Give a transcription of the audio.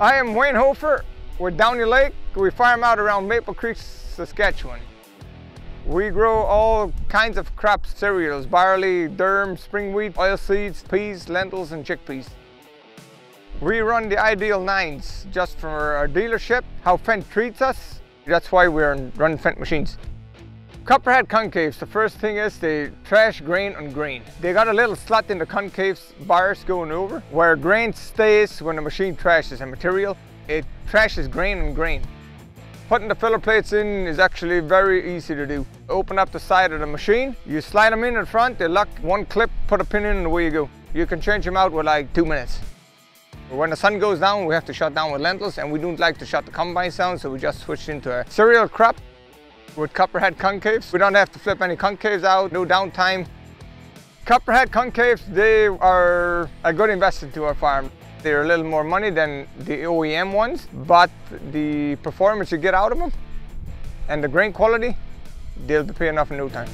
I am Wayne Hofer with Downie Lake. We farm out around Maple Creek, Saskatchewan. We grow all kinds of crop cereals, barley, durum, spring wheat, oil seeds, peas, lentils, and chickpeas. We run the Ideal Nines just for our dealership, how Fendt treats us. That's why we're running Fendt machines. Copperhead concaves, the first thing is they trash grain on grain. They got a little slot in the concaves bars going over where grain stays when the machine trashes a material. It trashes grain on grain. Putting the filler plates in is actually very easy to do. Open up the side of the machine, you slide them in in front, they lock one clip, put a pin in and away you go. You can change them out with like two minutes. When the sun goes down, we have to shut down with lentils and we don't like to shut the combine down, so we just switched into a cereal crop with Copperhead concaves. We don't have to flip any concaves out, no downtime. Copperhead concaves, they are a good investment to our farm. They're a little more money than the OEM ones, but the performance you get out of them and the grain quality, they'll be paying off in no time.